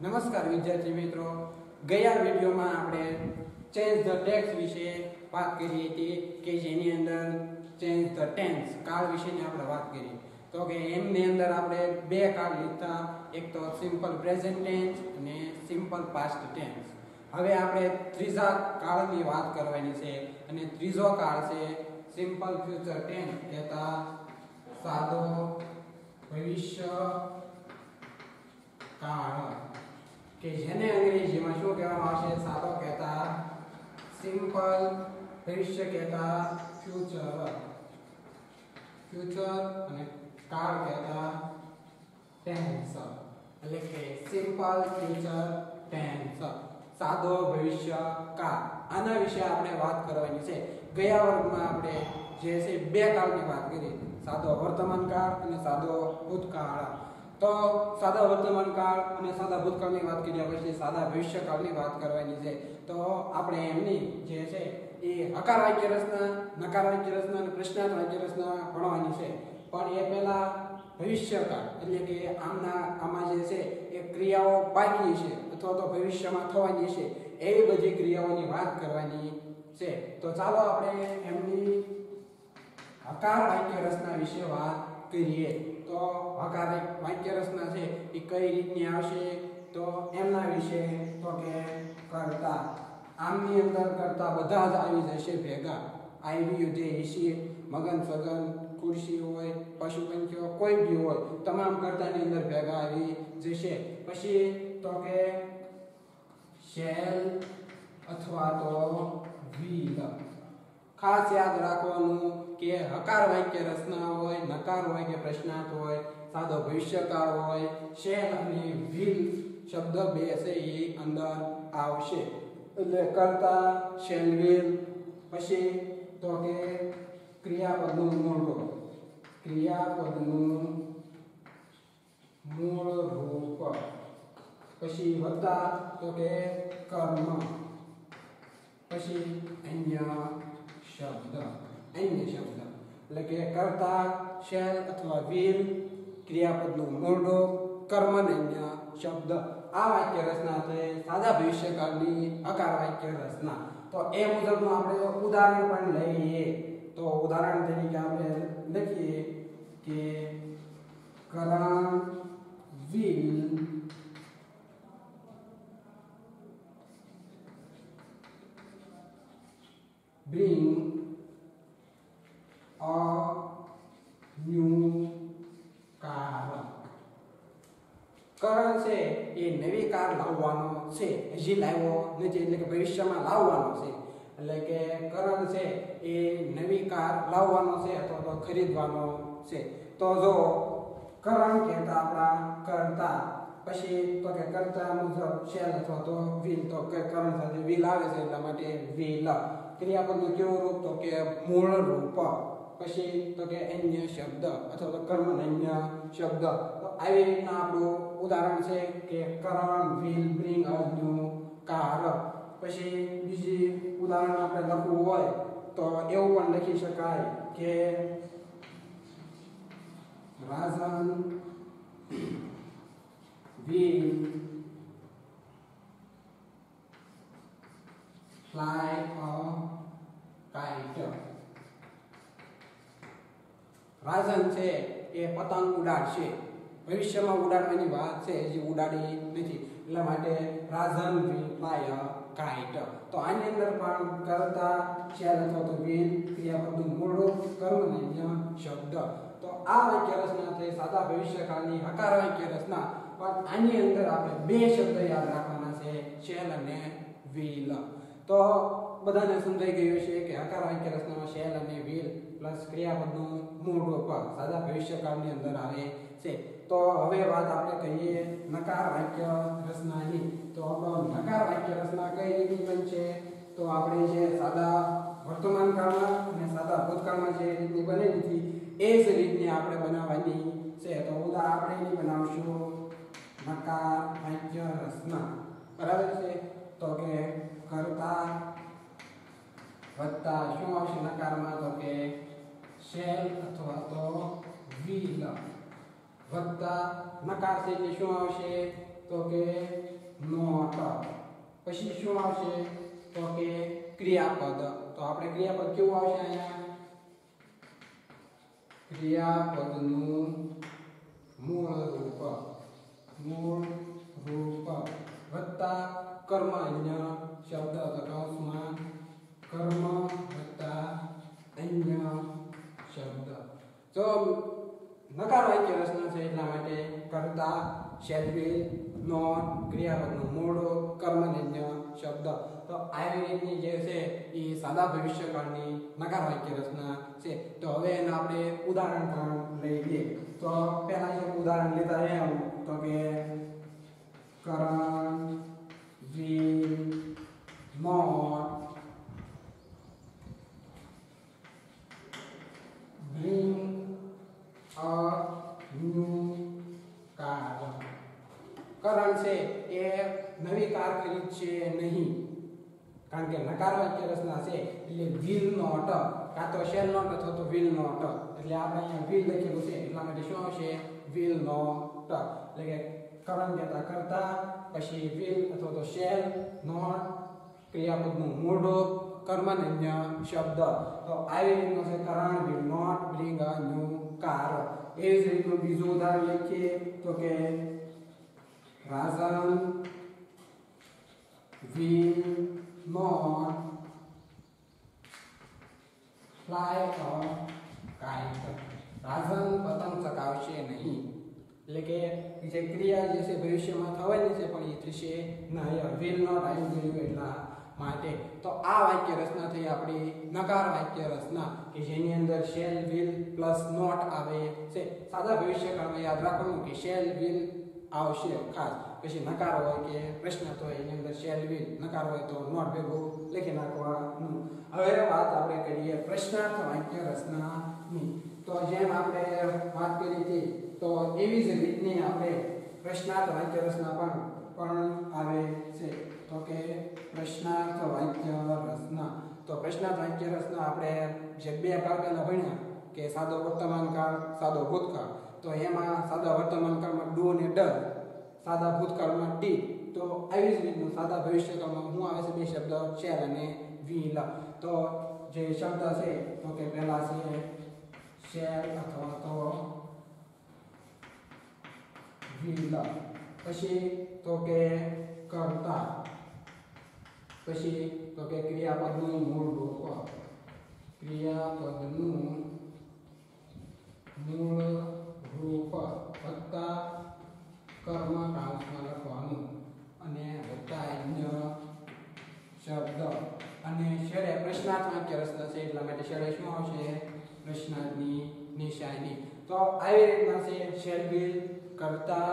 નમસ્કાર વિદ્યાર્થી મિત્રો. ગયા વિડીયોમાં આપણે ચેન્જ ધ ટેક્સ વિશે વાત કરી હતી કે જેની અંદર ચેન્જ ધ ટેન્સ કાળ વિશેની આપણે વાત કરી. તો કે એમની અંદર આપણે બે કાળ લીધા. એક તો સિમ્પલ પ્રેઝન્ટ ટેન્સ અને સિમ્પલ પાસ્ટ ટેન્સ હવે આપણે ત્રીજા કાળની વાત કરવાની છે અને ત્રીજો કાળ છે સિમ્પલ ફ્યુચર ટેન્સ કહેતા સાદો ભવિષ્ય કાળ. કે જેને અંગ્રેજીમાં શું કહેવામાં આવશે? સાદો કહેતા, સિમ્પલ ભવિષ્ય કહેતા, ફ્યુચર. ફ્યુચર અને કાળ કહેતા ટેન્સ એટલે કે સિમ્પલ ફ્યુચર ટેન્સ સાદો ભવિષ્ય કાળ આના વિશે આપણે વાત કરવાની છે. ગયા વર્ગમાં આપણે જે છે બે કાળની વાત કરી. સાદો વર્તમાન કાળ અને સાદો ભૂતકાળ. તો સાદા વર્તમાન કાળ અને સાદા ભૂતકાળની વાત કરીએ પછી સાદા ભવિષ્યકાળની વાત કરવાની છે. તો આપણે એમની જે છે એ હકાર વાક્ય રચના, નકાર વાક્ય રચના અને પ્રશ્નાર્થ વાક્ય રચના ભણવાની છે. પણ એ પહેલાં ભવિષ્યકાળ, એટલે કે આમના આમાં જે છે એ ક્રિયાઓ બાકી છે અથવા તો ભવિષ્યમાં થવાની છે, એવી બધી ક્રિયાઓની વાત કરવાની છે. તો ચાલો આપણે એમની હકાર વાક્ય રચના વિશે વાત કરીએ. તો હકાર વાક્ય રચના છે એ કઈ રીતની આવશે? તો એમના વિશે તો કે કરતા. આમની અંદર કરતા બધા જ આવી જશે ભેગા. આવ્યું જે ઈશી મગન સગન ખુરશી હોય પશુ પંખીઓ કોઈ બી હોય, તમામ કરતાની અંદર ભેગા આવી જશે. પછી તો કે શેલ અથવા તો વ્હીલ ખાસ યાદ રાખવાનું કે હકાર વાક્ય રચના હોય, નકાર હોય કે પ્રશ્નાર્થ હોય, સાદો ભવિષ્યકાળ હોય, શેલ અને વિલ શબ્દ બે એ અંદર આવશે. એટલે કરતા શેલ પછી તો કે ક્રિયાપદનું મૂળ રૂપ. ક્રિયાપદનું મૂળ રૂપ. પછી વત્તા તો કે કર્મ. પછી અન્ય શબ્દ. અન્ય શબ્દ. એટલે કે કર્તા શેલ અથવા વીર, ક્રિયાપદનું મોરડો રૂપ અન્ય શબ્દ. આ વાક્ય રચના છે સાદા ભવિષ્યકાળની અકાર વાક્ય રચના. તો એ મુજબનું આપણે ઉદાહરણ પણ લઈએ. તો ઉદાહરણ તરીકે આપણે લખીએ કે કરણ will bring car કરણ છે, એ નવી કાર લાવવાનો છે, હજી લાવ્યો નથી, એટલે કે ભવિષ્યમાં લાવવાનો છે. એટલે કે કરણ છે, એ નવી કાર લાવવાનો છે અથવા તો ખરીદવાનો છે. તો જો કરણ કહેતા આપણા કરતા, પછી તો કે કરતા મુજબ શેલ અથવા તો વિલ તો કે કરણ સાથે વિલ આવે છે એટલા માટે વિલ ક્રિયાપદનું કેવું રૂપ? તો કે મૂળ રૂપ. પછી તો કે અન્ય શબ્દ અથવા તો કર્મ અન્ય શબ્દ તો આવી રીતના આપણું ઉદાહરણ છે કે Karan will bring a new car પછી બીજી ઉદાહરણ આપણે લખવું હોય તો એવું પણ લખી શકાય કે Rajan will fly a kite. Rajan છે એ પતંગ ઉડાડશે ભવિષ્યમાં ઉડાડવાની વાત છે, હજી ઉડાડી નથી. એટલા માટે રાજન will fly કાઇટ. તો આની અંદર પણ કરતા શેલ અથવા તો will ક્રિયાપદનું મૂળ રૂપ કર્મ અન્ય શબ્દ. તો આ વાક્ય રચના છે, સાદા ભવિષ્યકાળની હકાર વાક્ય રચના પણ આની અંદર આપણે બે શબ્દ યાદ રાખવાના છે, શેલ અને વિલ. તો બધાને સમજાઈ ગયું છે કે હકાર વાક્ય રચનામાં શેલ અને વ્હીલ પ્લસ ક્રિયાપદનું મૂળ રૂપ સાદા ભવિષ્યકાળની અંદર આવે છે. તો હવે વાત આપણે કહીએ નકાર વાક્ય રચનાની. તો નકાર વાક્ય રચના કઈ રીતની બનશે? તો આપણે જે સાદા વર્તમાન કાળમાં અને સાદા ભૂતકાળમાં જે રીતની બનેલી હતી, એ જ રીતની આપણે બનાવવાની છે. તો ઉદાહરણ આપણે એની બનાવશું. નકાર વાક્ય રચના. બરાબર છે? તો કે કરતા વત્તા શું આવશે નકારમાં? તો કે શેલ અથવા તો વ્હીલ વત્તા નકાર છે એટલે શું આવશે? તો કે નોટ. પછી શું આવશે? તો કે ક્રિયાપદ. તો આપણે ક્રિયાપદ કેવું આવશે અહીંયા? ક્રિયાપદનું મૂળ રૂપ. મૂળ રૂપ. વત્તા કર્મ અન્ય શબ્દ કૌંસમાં કર્મ વત્તા અન્ય શબ્દ. તો નકાર વાક્ય રચના છે એટલા માટે કર્તા શેરવી નોન, ક્રિયાપદનું મૂળ કર્મજન્ય શબ્દ. તો આવી રીતની જે છે એ સાદા ભવિષ્યકાળની નકાર વાક્ય રચના છે. તો હવે એના આપણે ઉદાહરણ પણ લઈ લઈએ. તો પહેલા જે ઉદાહરણ લેતા એમ તો કે કરણ વી not bring a new car કરણ છે એ નવી કાર ખરીદશે નહીં. કારણ કે નકાર વાક્ય રચના છે એટલે will not કાં તો shall not અથવા તો will not. એટલે આપણે અહીંયા will લખેલું છે. એટલા માટે શું આવશે? Will not. એટલે કે કરણ કહેતા કરતા, પછી will અથવા તો shall not ક્રિયાપદનું મૂળ રૂપ કર્મનન્ય શબ્દ તો આવી રીતનું છે Karan will not bring a new car એ જ રીતનું બીજું ઉદાહરણ લખીએ તો કે Rajan will not fly a kite Rajan પતંગ ચકાવશે નહીં એટલે કે જે ક્રિયા જે છે ભવિષ્યમાં થવાની છે પણ એ થશે નહીં વિલ નોટ આઈ ગયું એટલા માટે. તો આ વાક્ય રચના થઈ આપણી નકાર વાક્ય રચના, કે જેની અંદર શેલ વિલ પ્લસ નોટ આવે છે સાદા ભવિષ્યકાળમાં યાદ રાખવાનું કે શેલ વિલ આવશે ખાસ. પછી નકાર હોય કે પ્રશ્ન તો એની અંદર શેલ વિલ નકાર હોય તો નોટ ભેગું લખી નાખવાનું. હવે વાત આપણે કરીએ પ્રશ્નાર્થ વાક્ય રચનાની. તો જેમ આપણે વાત કરી હતી, તો એવી જ રીતની આપણે પ્રશ્નાર્થ વાક્ય રચના પણ પણ આવે છે. તો કે પ્રશ્નાર્થ વાક્ય રચના તો પ્રશ્નાર્થ વાક્ય રચના આપણે જે બે ભાગ પહેલા ભણ્યા, કે સાદો વર્તમાન કાળ, સાદો ભૂતકાળ. તો એમાં સાદા વર્તમાન કાળમાં ડુ અને ડર સાદા ભૂતકાળમાં ડી. તો આવી જ રીતનું સાદા ભવિષ્યકાળમાં હું આવે છે બે શબ્દ શેર અને વી લ તો જે શબ્દ છે, તો કે પહેલા છે શેર અથવા તો વી લ પછી તો કે કરતા. પછી તો કે ક્રિયાપદનું મૂળ રૂપ ક્રિયાપદનું મૂળ રૂપ વત્તા કર્મ કાઉન્સમાં લખવાનું અને વત્તા અન્ય શબ્દ. અને છેડે પ્રશ્નાર્થ વાક્ય રચના છે, એટલા માટે છેડે શું આવશે? પ્રશ્નાર્થની નિશાની. તો આવી રીતના છે શેલ બિલ કરતા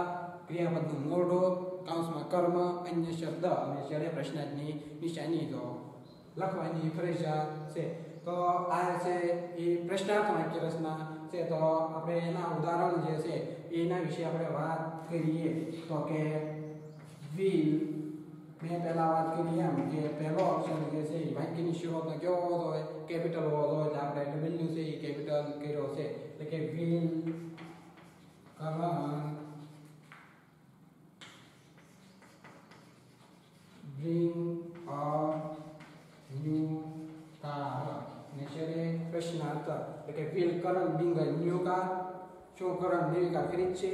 ક્રિયાપદનું મૂળ રૂપ કાઉન્સમાં કર્મ, અન્ય શબ્દ અને છેડે પ્રશ્નાર્થની નિશાની તો લખવાની ફરજિયાત છે. તો આ છે એ પ્રશ્નાર્થ વાક્ય રચના છે. તો આપણે એના ઉદાહરણ જે છે, એના વિશે આપણે વાત કરીએ. તો કે વિલ, મેં પહેલાં વાત કરી એમ કે પહેલો ઓપ્શન જે છે એ વાક્યની શરૂઆતનો કેવો હોવો જોઈએ? કેપિટલ હોવો જોઈએ. એટલે આપણે ડબલ્યુ છે એ કેપિટલ કર્યો છે. એટલે કે will Karan bring a new car નેચરે પ્રશ્નાર્થ એટલે કે will Karan bring a new car શું કરણ નવી કાર ખરીદશે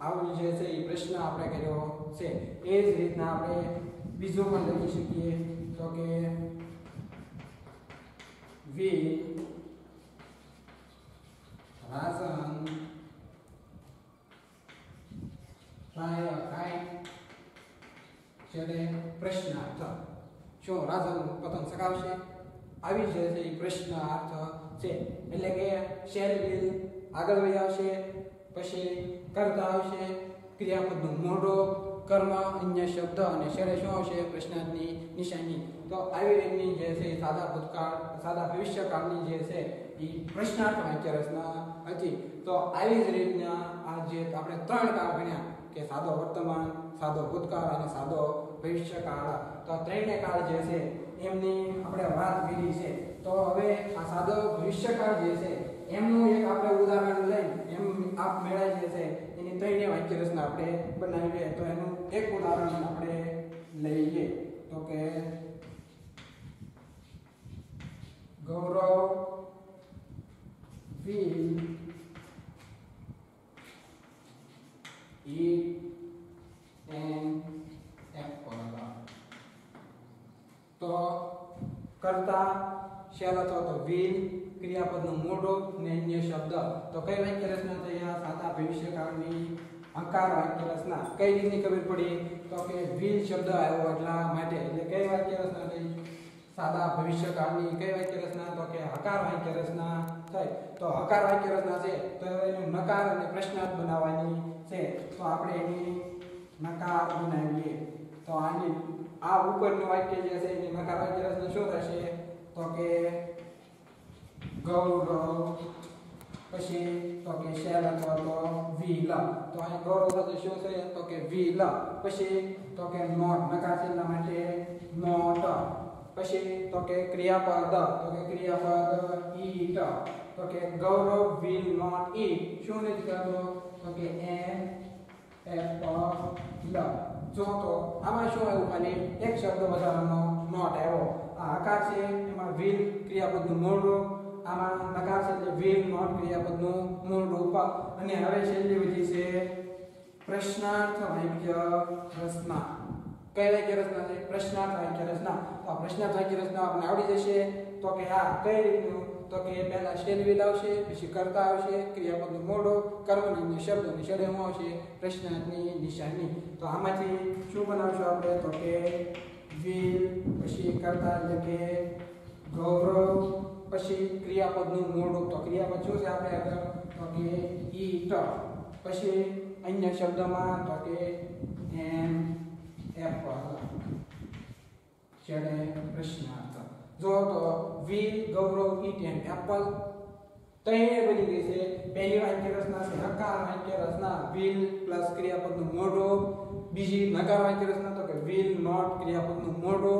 આવું જે છે એ પ્રશ્ન આપણે કર્યો છે. એ જ રીતના આપણે બીજું પણ લખી શકીએ. તો કે will Rajan fly a kite છેલ્લે પ્રશ્નાર્થ શું રાજાનું પતન ચગાવશે આવી જે છે એ પ્રશ્નાર્થ છે. એટલે કે શેર વિલ આગળ વહી આવશે, પછી કરતા આવશે, ક્રિયાપદનું મોઢો, કર્મ, અન્ય શબ્દ અને શેરે શું આવશે? પ્રશ્નાર્થની નિશાની. તો આવી રીતની જે છે સાદા ભૂતકાળ, સાદા ભવિષ્યકાળની જે છે એ પ્રશ્નાર્થ વાક્ય રચના હતી. તો આવી જ રીતના આ જે આપણે ત્રણ કાળ ભણ્યા, કે સાદો વર્તમાન, સાદો ભૂતકાળ અને સાદો ભવિષ્યકાળ તો ત્રણેય કાળ જે છે, એમની આપણે વાત કરી છે. તો હવે આ સાદો ભવિષ્યકાળ જે છે, એમનું એક આપણે ઉદાહરણ લઈ, એમ આપ મેળા જે છે, એની ત્રણેય વાક્ય રચના આપણે બનાવીએ, તો એનું એક ઉદાહરણ આપણે લઈએ. તો કે ગૌરવ will eat an તો કરતા શેલ અથવા તો વિલ ક્રિયાપદનો મોઢો ને અન્ય શબ્દ. તો કઈ વાક્ય રચના થઈ આ સાદા ભવિષ્યકાળની હકાર વાક્ય રચના? કઈ રીતની ખબર પડી? તો કે વિલ શબ્દ આવ્યો એટલા માટે. એટલે કઈ વાક્ય રચના થઈ? સાદા ભવિષ્યકાળની કઈ વાક્ય રચના? તો કે હકાર વાક્ય રચના થઈ. તો હકાર વાક્ય રચના છે. તો એનું નકાર અને પ્રશ્નાર્થ બનાવવાની છે. તો આપણે એની નકાર બનાવીએ. તો આની આ ઉપરનું વાક્ય જે છે એની નકાર વાક્ય રચના શું થશે? તો કે ગૌરવ, પછી તો કે શેલ અથવા તો વી લ તો અહીં ગૌરવ સાથે શું છે? તો કે વી લ પછી તો કે નોટ નકાર છે એના માટે નોટ. પછી તો કે ક્રિયાપદ, તો કે ક્રિયાપદ ઈટ. તો કે ગૌરવ, વિલ, નોટ, ઈટ. શું નથી કરતો તો કે એન એપલ જો તો આમાં શું આવ્યું? ખાલી એક શબ્દ વધારાનો નોટ આવ્યો. આ હકાર છે, એમાં વિલ ક્રિયાપદનું મૂળ રૂપ આમાં નકાર છે એટલે વિલ નોટ, ક્રિયાપદનું મૂળ રૂપ અને હવે છેલ્લી વિધિ છે, પ્રશ્નાર્થ વાક્ય રચના. કઈ વાક્ય રચના છે? પ્રશ્નાર્થ વાક્ય રચના. તો આ પ્રશ્નાર્થ વાક્ય રચના આપણે આવડી જશે. તો કે આ કઈ રીતનું તો કે પહેલા શેલવિલ આવશે, પછી કરતા આવશે, ક્રિયાપદનું મોઢો કર્મની શબ્દોની અને આવશે, પ્રશ્નાર્થની નિશાની. તો આમાંથી શું બનાવશું આપણે? તો કે વિલ પછી કરતા એટલે કે ગૌરવ, પછી ક્રિયાપદનું મૂળ તો ક્રિયાપદ શું છે આપણે આગળ? તો કે ઈટ. પછી અન્ય શબ્દમાં તો કે એમ એપલ છેડે પ્રશ્નાર્થ. જો તો વીર, ગૌરવ, ઈટ એન્ડ એપલ એ બની ગઈ છે. પહેલી વાક્ય રચના છે. હકાર વાક્ય રચના વિલ પ્લસ ક્રિયાપદનું મોઢો. બીજી નકાર વાક્ય રચના તો કે વિલ નોટ ક્રિયાપદનું મોઢો.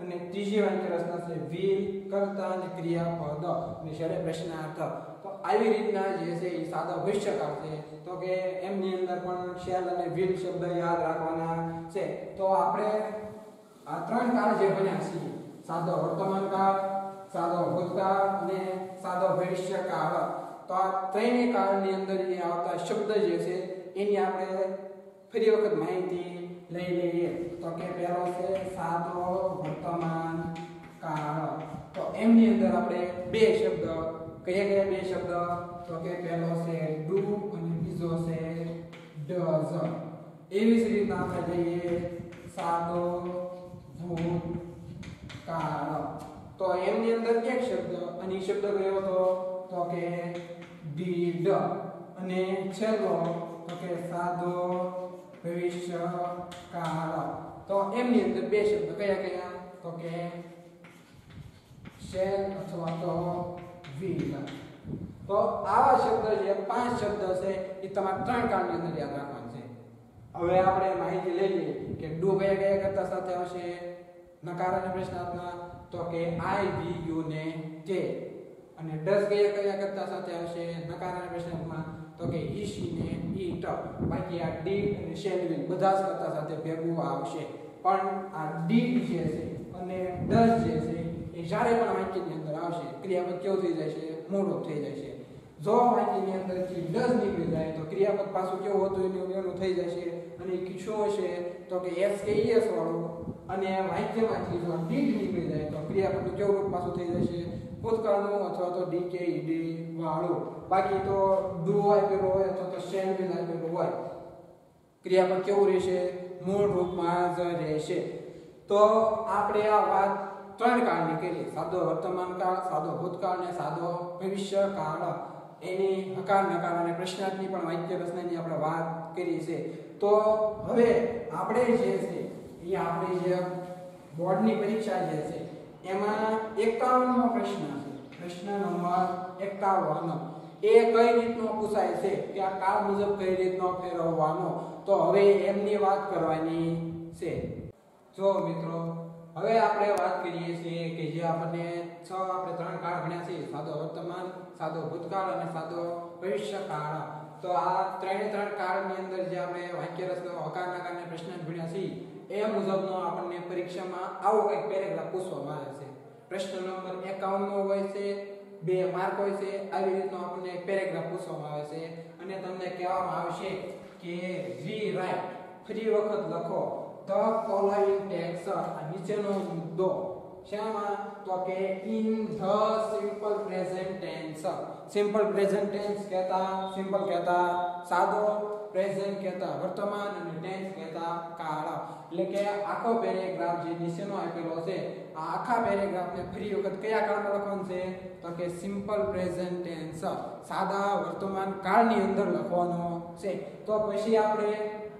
અને ત્રીજી વાક્ય રચના છે વિલ કરતા અને ક્રિયાપદ. અને છેડે પ્રશ્નાર્થ તો આવી રીતના જે છે એ સાદા ભવિષ્યકાળ છે. તો કે એમની અંદર પણ શેલ અને વિલ શબ્દ યાદ રાખવાના છે. તો આપણે આ ત્રણ કાળ જે બન્યા છીએ સાદો વર્તમાન કાળ સાદો ભૂતકાળ અને સાદો ભવિષ્યકાળ તો આ ત્રણેય કાળની અંદર જે આવતા શબ્દ જે છે એની આપણે ફરી વખત માહિતી લઈ લઈએ તો કે પહેલો છે સાદો વર્તમાન કાળ તો એમની અંદર આપણે બે શબ્દ કયા કયા બે શબ્દ તો કે પહેલો છે ડુ અને બીજો છે ડઝ એવી જ રીતના આપણે જઈએ સાદો ભૂત કાળ તો એમની અંદર એક શબ્દ અને ઈ શબ્દ કયો હતો? તો કે ડીડ અને છેલ્લો તો કે સાદો ભવિષ્ય કાળ. તો એમની અંદર બે શબ્દ કયા કયા? તો કે શેલ અથવા તો વિલ તો આવા શબ્દ જે પાંચ શબ્દ છે, એ તમારે ત્રણ કાળની અંદર યાદ રાખવાના છે. હવે આપણે માહિતી લઈ લઈએ કે ડુ કયા કયા કરતા સાથે આવશે? નકાર અને પ્રશ્નાર્થમાં તો કે આઈ વી યુ ને કે અને ડસ કયા કયા કરતા સાથે આવશે નકાર અને પ્રશ્નાર્થમાં તો કે ઈ શી ને ઈ ટ બાકી આ ડી અને શેલ વિલ બધા જ કરતા સાથે ભેગું આવશે. પણ આ ડી જે છે અને ડસ જે છે, એ જ્યારે પણ વાક્યની અંદર આવશે, ક્રિયાપદ કેવું થઈ જાય છે મોડો થઈ જાય છે જો વાક્યની અંદરથી ડસ નીકળી જાય, તો ક્રિયાપદ પાછું કેવું હતું? એનું થઈ જશે. અને શું હશે, તો કે એસ કે એસ વાળું અને વાક્યમાંથી જો ડીડ નીકળી જાય તો ક્રિયાપદનું કેવું રૂપ પાછું થઈ જશે. ભૂતકાળનું અથવા તો ડી કે ડી વાળું. બાકી તો ડુ આપેલું હોય અથવા તો શેલ વિલ આપેલું હોય. ક્રિયાપદ કેવું રહેશે? મૂળ રૂપમાં જ રહેશે. તો આપણે આ વાત ત્રણ કાળની કરી સાદો વર્તમાન કાળ, સાદો ભૂતકાળ અને સાદો ભવિષ્ય કાળ. એની હકાર નકાર અને પ્રશ્નાર્થની પણ વાક્ય રચનાની આપણે વાત કરી છે. તો હવે આપણે જે છે એ આપણી જે બોર્ડની પરીક્ષા જે છે, એમાં એકાવનમો પ્રશ્ન છે. પ્રશ્ન નંબર એકાવન એ કઈ રીતનો પૂછાય છે કે આ કાળ મુજબ કઈ રીતનો ફેરવવાનો? તો હવે એમની વાત કરવાની છે. જો મિત્રો, હવે આપણે વાત કરીએ છીએ કે જે આપણને છ, આપણે ત્રણ કાળ ભણ્યા છે સાદો વર્તમાન, સાદો ભૂતકાળ અને સાદો ભવિષ્યકાળ. તો આ ત્રણે ત્રણ કાળની અંદર જે આપણે વાક્ય રચના હકાર નકારના પ્રશ્ન ભણ્યા છીએ. એ મુજબનો આપણને પરીક્ષામાં આવો કંઈક પેરેગ્રાફ પૂછવામાં આવે છે. પ્રશ્ન નંબર 51 નો હોય છે, બે માર્ક હોય છે, આવી રીતનો આપણને પેરેગ્રાફ પૂછવામાં આવે છે. અને તમને કહેવામાં આવશે કે રી રાઇટ ફરી વખત લખો, ધ ફોલોઈંગ ટેક્સ આ નીચેનો મુદ્દો. શામાં તો કે, in the simple present tense. Simple present tense કહેતા સિમ્પલ કહેતા, સાદો પ્રેઝન્ટ કહેતા, વર્તમાન અને ટેન્સ કહેતા, કાળ. એટલે કે આખો પેરેગ્રાફ જે નીચેનો આપેલો છે, આ આખા પેરેગ્રાફને ફરી વખત કયા કાળમાં લખવાનું છે? તો કે સિમ્પલ પ્રેઝન્ટ ટેન્સ સાદા વર્તમાન કાળની અંદર લખવાનો છે. તો પછી આપણે,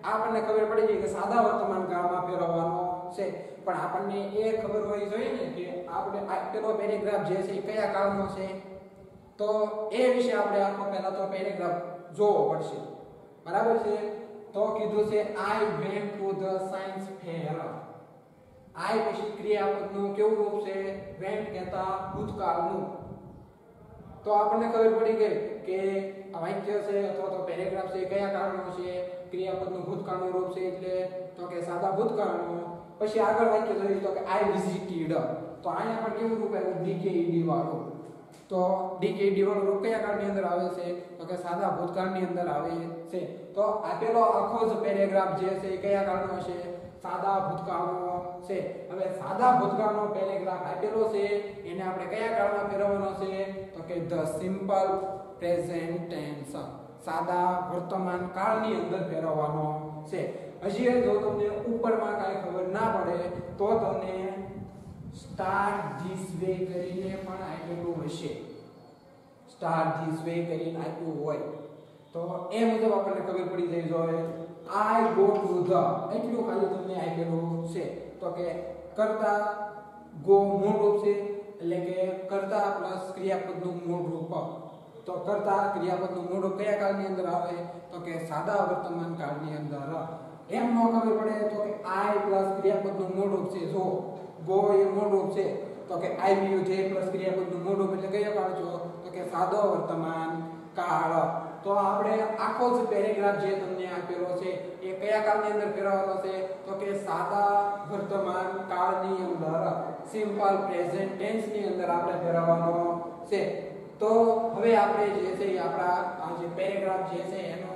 આપણને ખબર પડી ગઈ કે સાદા વર્તમાન કાળમાં ફેરવવાનો છે. પણ આપણને એ ખબર હોવી જોઈએ ને કે આપણે આ પેલો પેરેગ્રાફ જે છે એ કયા કાળનો છે? તો એ વિશે આપણે આખો પહેલા તો પેરેગ્રાફ જોવો પડશે. બરાબર છે? તો કીધું છે I went to the science fair I પછી ક્રિયાપદનું કેવું રૂપ છે? વેન્ટ કહેતા ભૂતકાળનું. તો આપણને ખબર પડી ગઈ કે વાક્ય છે અથવા તો પેરેગ્રાફ છે, કયા કારણો છે? ક્રિયાપદનું ભૂતકાળનું રૂપ છે એટલે તો કે સાદા ભૂતકાળનું. પછી આગળ વાક્ય જોઈએ તો કે આઈ વિઝિટેડ તો અહીંયા પણ કેવું રૂપ આવ્યું? ડીકેઈડી વાળું. તો ડીકે વાળું રૂપ કયા કાળની અંદર આવે છે, તો કે સાદા ભૂતકાળની અંદર આવે છે. તો આપેલો આખો જ પેરેગ્રાફ જે છે એ કયા કાળનો છે? સાદા ભૂતકાળનો છે. હવે સાદા ભૂતકાળનો પેરેગ્રાફ આપેલો છે, એને આપણે કયા કાળમાં ફેરવવાનો છે? તો કે ધ સિમ્પલ પ્રેઝન્ટ ટેન્સ. સાદા વર્તમાન કાળની અંદર ફેરવવાનો છે. હજી જો તમને ઉપરમાં કાંઈ ખબર ના પડે, તો તમને સ્ટાર્ટ ધીસ વે કરીને પણ આપેલું હશે. સ્ટાર્ટ ધીસ વે કરીને આપ્યું હોય તો એ મુજબ આપણને ખબર પડી જાય જોઈએ આઈ ગો ટુ ધ એટલું ખાલી તમને આપેલું છે. તો કે કરતા ગો મૂળ રૂપ છે, એટલે કે કરતા પ્લસ ક્રિયાપદનું મૂળ રૂપ. તો કરતા ક્રિયાપદનું મૂળ રૂપ કયા કાળની અંદર આવે? તો કે સાદા વર્તમાન કાળની અંદર. એમ ન ખબર પડે તો કે આઈ પ્લસ ક્રિયાપદનું મૂળ રૂપ છે. જો ગો એ મૂળ છે. તો કે આઈબીયુ જે પ્લસ ક્રિયાપદનું મૂળ એટલે કયો કાળ છો? તો કે સાદો વર્તમાન, કાળ. તો આપણે આખો જ પેરેગ્રાફ જે તમને આપેલો છે, એ કયા કાળની અંદર ફેરવવાનો છે? તો કે સાદા વર્તમાન કાળની અંદર સિમ્પલ પ્રેઝન્ટ ટેન્સની અંદર આપણે ફેરવવાનો છે. તો હવે આપણે જે છે આપણા આ જે પેરેગ્રાફ જે છે એનો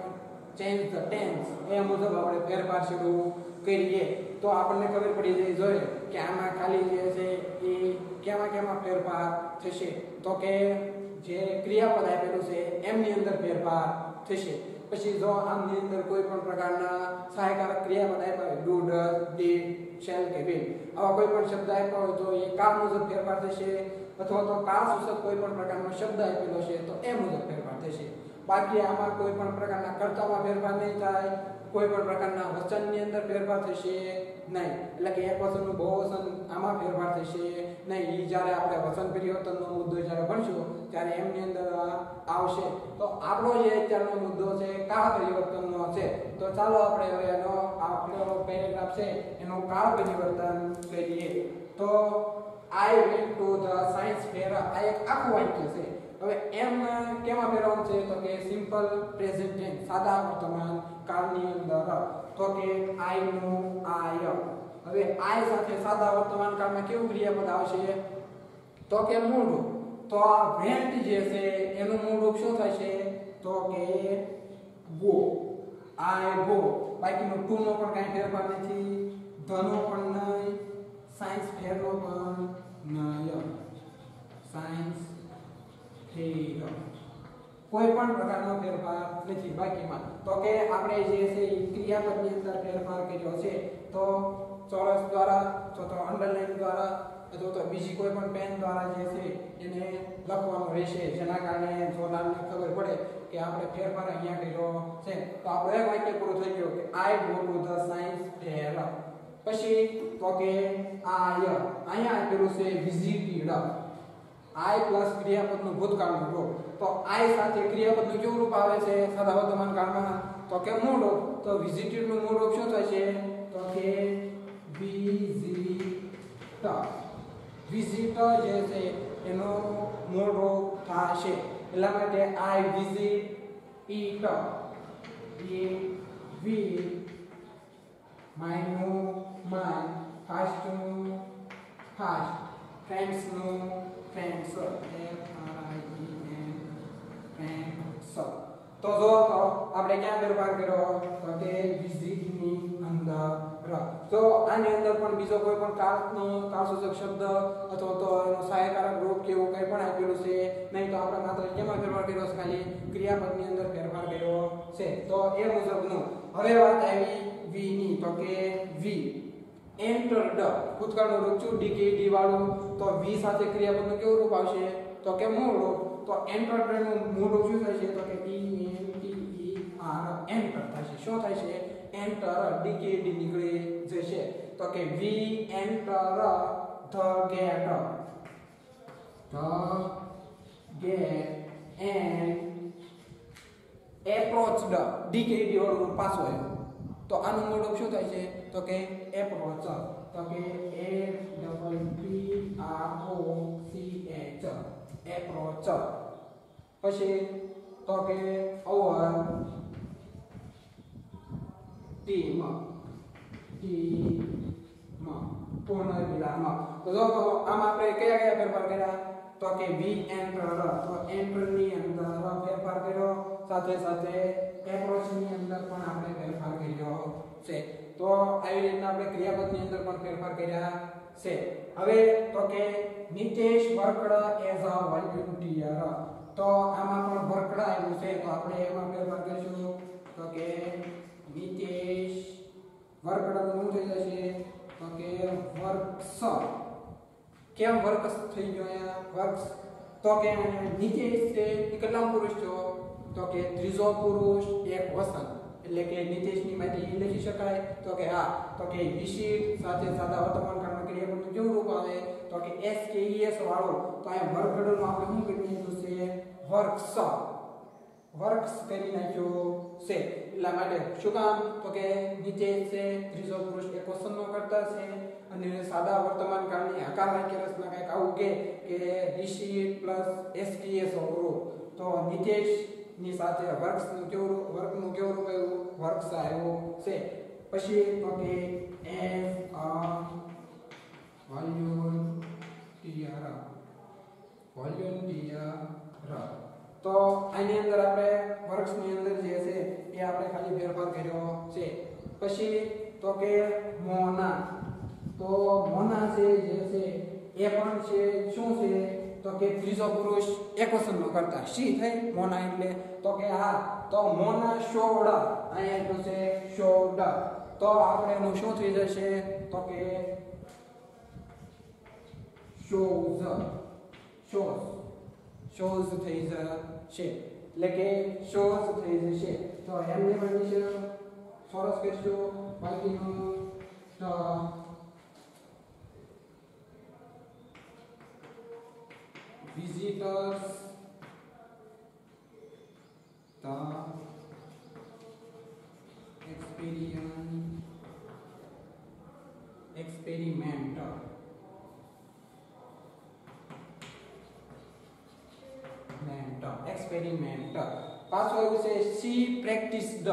ચેન્જ ધ ટેન્સ એ મુજબ આપણે ફેરફાર શરૂ કરીએ, તો આપણને ખબર પડી જાય જોઈએ કે આમાં ખાલી જે છે એ કેવા કેમાં ફેરફાર થશે? તો કે જે ક્રિયાપદ આપેલું છે, એમની અંદર ફેરફાર થશે. પછી જો આમની અંદર કોઈ પણ પ્રકારના સહાયકારક ક્રિયાપદ આપ્યા હોય ડુ ડઝ ડીડ શેલ કે વિલ, આવા કોઈ પણ શબ્દ આપ્યા હોય, તો એ કાળ મુજબ ફેરફાર થશે. અથવા તો કાળ સૂચક કોઈ પણ પ્રકારનો શબ્દ આપેલો છે, તો એ મુજબ ફેરફાર થશે. બાકી આમાં કોઈ પણ પ્રકારના કરતામાં ફેરફાર નહીં થાય કોઈ પણ પ્રકારના વચનની અંદર ફેરફાર થશે નહીં. એટલે કે એક વચનનું બહુ વચન આમાં ફેરફાર થશે નહીં. એ જ્યારે આપણે વચન પરિવર્તનનો મુદ્દો જ્યારે ભણશું, ત્યારે એમની અંદર આવશે. તો આપણો જે અત્યારનો મુદ્દો છે, કાળ પરિવર્તનનો છે. તો ચાલો આપણે હવે એનો આપણો પેરેગ્રાફ છે, એનું કાળ પરિવર્તન કરીએ. તો I will to the science fair આ એક આખું વાક્ય છે. હવે એમ, કેમાં ફેરવવાનું છે? તો કે સિમ્પલ પ્રેઝન્ટ ટેન્સ સાદા વર્તમાન કાળની અંદર, તો કે આઈ નું આય હવે આય સાથે સાદા વર્તમાન કાળમાં કેવું ક્રિયાપદ આવશે? તો કે મૂળ રૂપ. તો આ વેન્ટ જે છે, એનું મૂળ રૂપ શું થશે? તો કે ગો. આય ગો બાકીનો ટુ નો પણ કાંઈ ફેરફાર નથી. ધનો પણ નહીં. સાયન્સ ફેરનો પણ નહીં. સાયન્સ ફેર કોઈ પણ પ્રકારનો ફેરફાર નથી બાકીમાં. તો કે આપણે જે છે એ ક્રિયાપદની અંદર ફેરફાર કર્યો છે, તો ચોરસ દ્વારા અથવા તો અંડરલાઈન દ્વારા, અથવા તો બીજી કોઈ પણ પેન દ્વારા જે છે એને લખવાનું રહેશે. જેના કારણે જોનારને ખબર પડે કે આપણે ફેરફાર અહીંયા કર્યો છે. તો આપણો એક વાક્ય પૂરું થઈ ગયું કે I go to the science fair પછી તો કે આય અહીંયા આપેલું છે વિઝિટેડ આઈ પ્લસ ક્રિયાપદનું ભૂતકાળનું રૂપ તો આઈ સાથે ક્રિયાપદનું કેવું રૂપ આવે છે? સાદા વર્તમાન કાળમાં? તો કે મૂળ રૂપ. તો વિઝિટેડનું મૂળ રૂપ શું થશે? તો કે વિઝિટ વિઝિટ જે છે, એનો મૂળ રૂપ થશે. એટલા માટે I visit eat eat we માયનું માય ફાસ્ટનું fast ફ્રેન્ડ્સનું friends F R I E N friends તો જો આપણે ક્યાં ફેરફાર કર્યો? તો કે વિઝિટની અંદર તો આની અંદર પણ બીજો કોઈ પણ કાળનો કાળસૂચક શબ્દ અથવા તો એનો સહાયકારક રૂપ કે એવું કંઈ પણ આપેલું છે, નહીં તો આપણે માત્ર કેમાં ફેરફાર કર્યો છે, ખાલી ક્રિયાપદની અંદર ફેરફાર કર્યો છે. તો એ મુજબનું હવે વાત આવી વીની તો કે વી. એન્ટરડ ભૂતકાળનું રૂપ છું. ડી કે ડી વાળું. તો વી સાથે ક્રિયાપદનું કેવું રૂપ આવશે? તો કે મૂળ તો એન્ટરડનું મૂળ રૂપ શું થશે તો કે E N T E R enter થશે શું છે? એન્ટર ડી કે ડી નીકળી જશે. તો કે we enter the gate the gate and approach D કે ડી વાળું પાછું આવ્યું. તો આનું મૂળ રૂપ શું થાય છે? તો કે એપ્રોચ તો કે A double P R O C H approach પછી તો કે ઓવર ટીમ ટીમ પૂર્ણ વિરામ તો જો આમાં આપણે કયા કયા ફેરફાર કર્યા તો કે વી એન્ટર તો એન્ટરની અંદર ફેરફાર કર્યો સાથે સાથે એપ્રોચની અંદર પણ આપણે ફેરફાર કર્યો છે તો આવી રીતના આપણે ક્રિયાપદની અંદર પણ ફેરફાર કર્યા છે. હવે તો કે Nitesh worked as a volunteer. તો આમાં પણ વર્કડા આવ્યું છે, તો આપણે એમાં ફેરફાર કરીશું. તો કે નિતેશ વર્કડનું થઈ જશે? તો કે વર્ક્સ. કેમ વર્ક્સ થઈ ગયો અહીંયા? વર્ક્સ. તો કે નિતેશ છે કેટલા પુરુષ છો? તો કે ત્રીજો પુરુષ, એક વસન એટલે કે નિતેશની માહિતી લખી શકાય. તો કે હા, તો કે વિશિષ્ટ સાથે સાદા વર્તમાન કાળમાં ક્રિયાપદનું કેવું રૂપ આવે? તો કે એસ કે ઈ એસ વાળો. તો અહીંયા વર્ગડનું આપણે શું કરી નાખ્યું છે? વર્ક્સ વર્ક્સ કરી નાખ્યું છે. એટલા માટે શું કામ? તો કે નિતેશ છે, ત્રીજો પુરુષ એક વસનનો કરતા છે. અને સાદા વર્તમાન કાળની આકાર વાક્ય રચના કંઈક આવું કે કે ઋષિ પ્લસ એસટીએસ વાળું તો નિતેશ ની સાથે વર્ક્સનું કેવું વર્કનું કેવું રૂપ વર્ક્સ આવ્યો છે? પછી તો કે એફ અ વોલ્યુમ વોલ્યુન્ટિયર તો આની અંદર આપણે વર્ક્સની અંદર જે છે એ આપણે ખાલી ફેરફાર કર્યો છે. પછી તો કે મોના. તો મોના છે જે છે એ પણ છે, શું છે? તો કે ત્રીજો પુરુષ એક વસનનો કરતા શી થઈ મોના એટલે તો કે હા તો મોના શોડ અહીંયા એટલું છે શોડ તો આપણે એનું શું થઈ જશે તો કે શોઝ શોઝ શોઝ થઈ જશે એટલે કે શોઝ થઈ જશે તો એમને બની છે સરસ કહેશું બાકીનું તો visitors the experience experiment experiment પાછું આવ્યું છે સી પ્રેક્ટિસ્ડ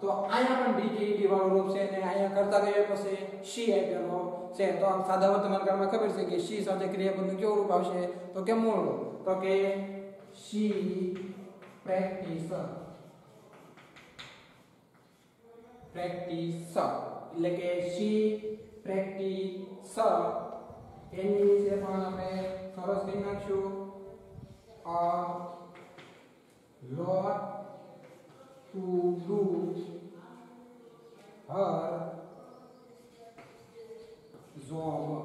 તો અહીંયા પણ ડીટીટી વાળું રૂપ છે અને અહીંયા કરતા ગયો પછી સી આપેલો છે. તો આમ સાદા વર્તમાન કાળમાં ખબર છે કે સી સાથે ક્રિયાપદનું કેવું રૂપ આવશે? તો કે મૂળ તો કે સી પ્રેક્ટિસ પ્રેક્ટિસ એટલે કે સી પ્રેક્ટિસ એની વિશે પણ અમે સરસ કરી નાખશું. અ lot to do her job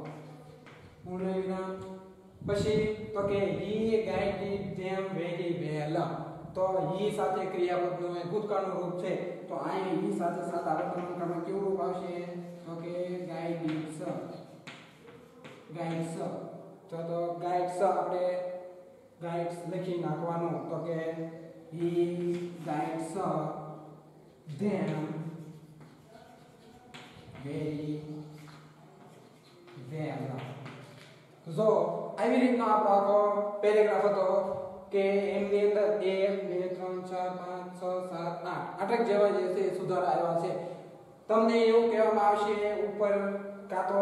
પછી તો કે he guided them very well તો he સાથે ક્રિયાપદનું એ ભૂતકાળનું રૂપ છે. તો અહીં he સાથે સાથે આવર્તમાન કાળમાં કેવું રૂપ આવશે? તો કે ગાઈડ્સ ગાઈડ્સ તો તો ગાઈડ્સ આપણે ગાઈડ્સ લખી નાખવાનું. તો કે he guides them very well. જો આવી રીતનો આપણો આખો paragraph હતો કે એમની અંદર 1 2 3 4 5 6 7 8 આઠક જેવા જે છે સુધારા આવ્યા છે. તમને એવું કહેવામાં આવશે, ઉપર કાં તો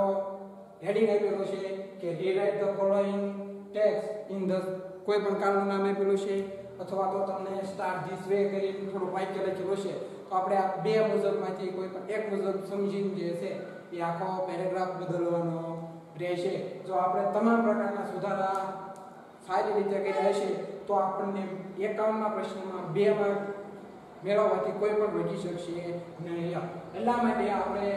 હેડિંગ આપેલું છે કે rewrite the following text in the કોઈ પણ કાળનું નામ આપેલું છે. અથવા તો તમને સ્ટાર ધીસ વે કરીને થોડું વાક્ય લખેલું છે તો આપણે આ બે મુજબમાંથી કોઈ પણ એક મુજબ સમજીને જે છે એ આખો પેરેગ્રાફ બદલવાનો રહેશે. જો આપણે તમામ પ્રકારના સુધારા સારી રીતે કર્યા હશે, તો આપણને એકાવનના પ્રશ્નમાં બે માર્ક મેળવવાથી કોઈ પણ વધી શકશે નહીં. એટલા માટે આપણે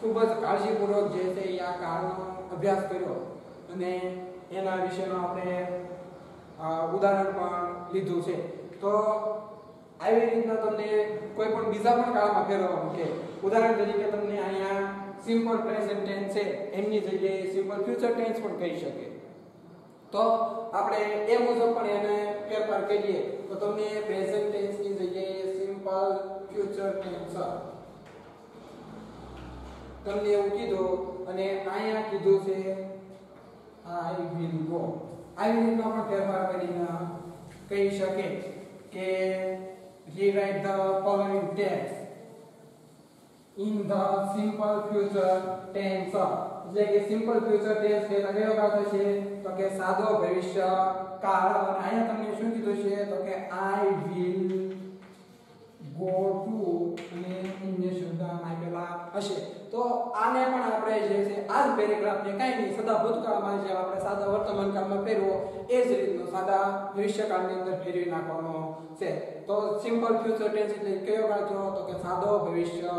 ખૂબ જ કાળજીપૂર્વક જે છે એ આ કાળનો અભ્યાસ કર્યો. અને એના વિશેનો આપણે ઉદાહરણ પણ લીધું છે. તો આવી રીતના તમને કોઈ પણ બીજા પણ કાળમાં ફેરવવાનું છે ઉદાહરણ તરીકે તમને અહીંયા સિમ્પલ પ્રેઝન્ટ ટેન્સ છે. એમની જગ્યાએ સિમ્પલ ફ્યુચર ટેન્સ પણ કહી શકે. તો આપણે એ મુજબ પણ એને ફેરફાર કરીએ. તો તમને પ્રેઝન્ટ ટેન્સની જગ્યાએ સિમ્પલ ફ્યુચર ટેન્સ તમને એવું કીધું અને અહીંયા કીધું છે આઈ વિલ ગો આવી રીતના પણ ફેરફાર કરીને કહી શકે કે rewrite the following text in the simple future tense. એટલે કે સિમ્પલ ફ્યુચર ટેન્સ એટલે કયો કાળ થશે તો કે સાદો ભવિષ્ય કાળ. અને અહીંયા તમને શું કીધું છે, તો કે આઈ વિલ ગો ટુ અને અન્ય શબ્દ આપેલા હશે. તો આને પણ આપણે જે છે, આ જ પેરેગ્રાફને કાંઈ નહીં, સદા ભૂતકાળમાં જે આપણે સાદા વર્તમાન કાળમાં ફેરવો, એ જ રીતનો સાદા ભવિષ્યકાળની અંદર ફેરવી નાખવાનો છે. તો સિમ્પલ ફ્યુચર ટેન્સ એટલે કયો કાળ થયો? તો કે સાદો ભવિષ્ય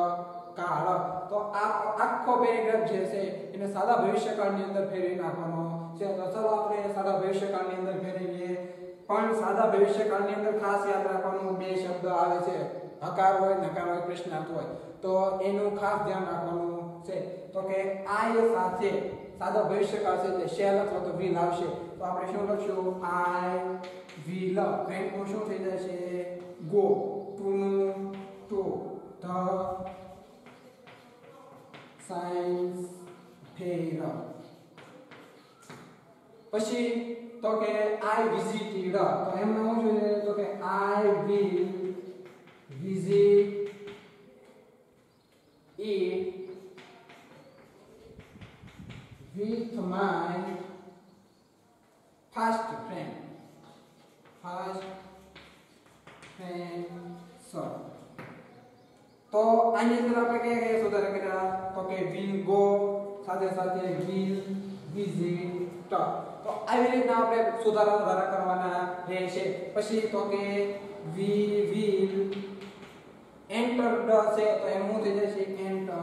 કાળ તો આ આખો પેરેગ્રાફ જે છે, એને સાદા ભવિષ્યકાળની અંદર ફેરવી નાખવાનો છે. તો ચલો આપણે સાદા ભવિષ્યકાળની અંદર ફેરવીએ. પણ સાદા ભવિષ્યકાળની અંદર ખાસ યાદ રાખવાનું બે શબ્દ આવે છે. હકાર હોય, નકાર હોય પ્રશ્નાર્થ હોય, તો એનું ખાસ ધ્યાન રાખવાનું છે. તો કે આય સાથે સાદો ભવિષ્યકાળ છે, એટલે શેલ અથવા તો વિલ આવશે. તો આપણે શું લખશું? આઈ વિલ વેન્ટનું શું થઈ જશે? ગો ટુ નું ટુ ધ સાયન્સ ફેર પછી તો કે આઈ વિઝિટેડ તો એમ શું જોઈએ, તો કે I will visit it with my first friend. First friend, sir. તો આની અંદર આપણે કયા કયા સુધારા કર્યા તો કે will go સાથે સાથે will visit તો આવી રીતના આપણે સુધારા સુધારા કરવાના રહેશે પછી તો કે we will એન્ટર ડ છે તો એમ શું થઈ જશે? એન્ટર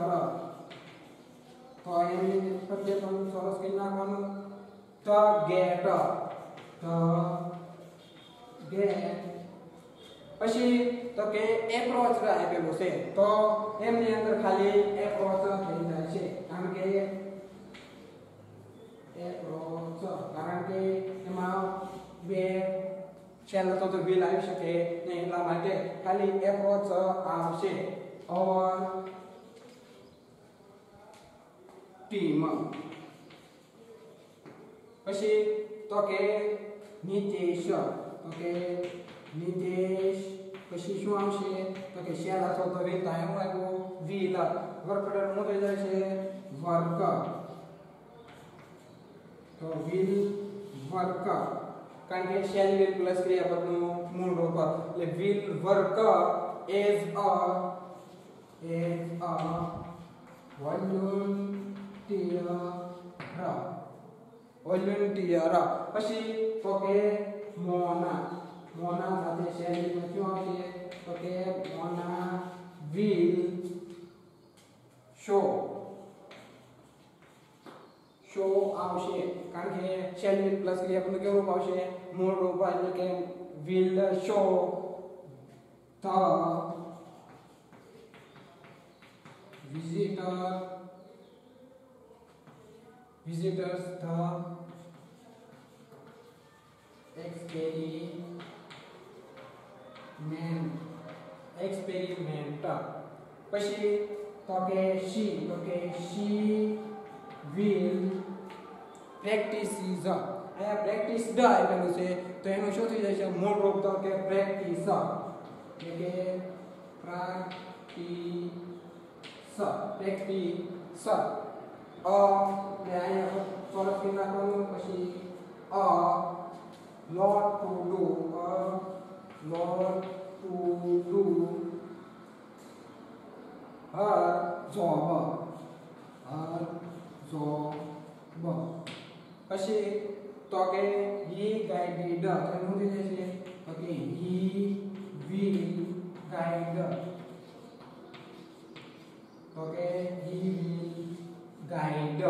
તો એની પ્રત્યે પણ સરસ કરી નાખવાનું. The gate. The gate. પછી તો કે એપ્રોચ આપેલું છે. તો એમની અંદર ખાલી એપ્રોચ થઈ જાય છે. કારણ કે એપ્રોચ કારણ કે એમાં બે શેલ તો વિલ આવી શકે નહીં એટલા માટે ખાલી એપ્રોચ આવશે. ઓર ટીમ પછી તો કે નિતેશ તો કે નિતેશ પછી શું આવશે? તો કે શેલ હતો તો વિલ થાય એમ આવ્યું વિલ વર્ક શું થઈ જાય છે? વર્ક તો વિલ વર્ક કારણ કે શેલ પ્લસ ક્રિયાપદનું મૂળ રૂપ, એટલે will work as a as a volunteer volunteer પછી તો કે મોના મોના સાથે શેલ વિલ શું આવશે? તો કે મોના વિલ શો. શો આવશે કારણ કે શેલ વિલ પ્લસ ક્રિયાપદનું કેવું રૂપ આવશે મૂળ રૂપ એટલે કે will show the visitor visitors the experiment experiment પછી તો કે she તો કે she will practices અહીંયા પ્રેક્ટિસ ડ આપેલું છે. તો એનું શું થઈ જશે મૂળ રૂપ તો કે પ્રેક્ટિસ એટલે કે પ્રાક્ટિસ પ્રેક્ટિસ અ ને અહીંયા ચોરસ કરી નાખવાનું, પછી અ lot to do a lot to do her job her job પછી તો કે he guided તો એનું થઈ જશે? તો કે he will guide તો કે he will guide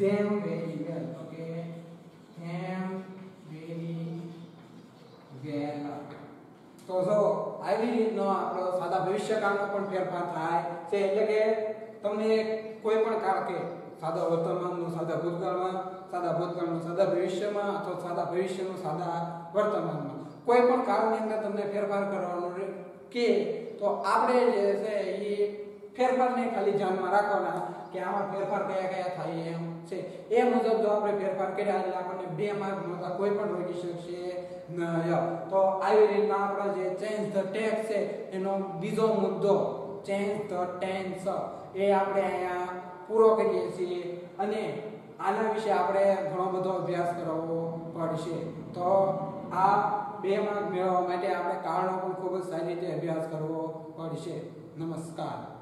them very well તો કે them very well તો જો આવી રીતનો આપણો સાદા ભવિષ્યકાળનો પણ ફેરફાર થાય છે. એટલે કે તમને કોઈ પણ કારણ કે સાદા વર્તમાનનું, સાદા ભૂતકાળમાં, સાદા ભૂતકાળનું, સાદા ભવિષ્યમાં અથવા સાદા ભવિષ્યનું, સાદા વર્તમાનમાં. કોઈ પણ કાળની અંદર તમને ફેરફાર કરવાનો કે, તો આપણે જે છે એ ફેરફારને ખાલી ધ્યાનમાં રાખવાના કે આમાં ફેરફાર કયા કયા થાય એમ છે. એ મુજબ જો આપણે ફેરફાર કર્યા એટલે આપણને બે માર્ક મળતા કોઈ પણ રોકી શકશે તો આવી રીતના આપણો જે ચેન્જ ધ ટેક્સ છે, એનો બીજો મુદ્દો ચેન્જ ધ ટેન્સ એ આપણે અહીંયા પૂરો કરીએ છીએ અને આના વિશે આપણે ઘણો બધો અભ્યાસ કરવો પડશે. તો આ બે માર્ક મેળવવા માટે આપણે કારણો પણ ખૂબ જ સારી રીતે અભ્યાસ કરવો પડશે. નમસ્કાર.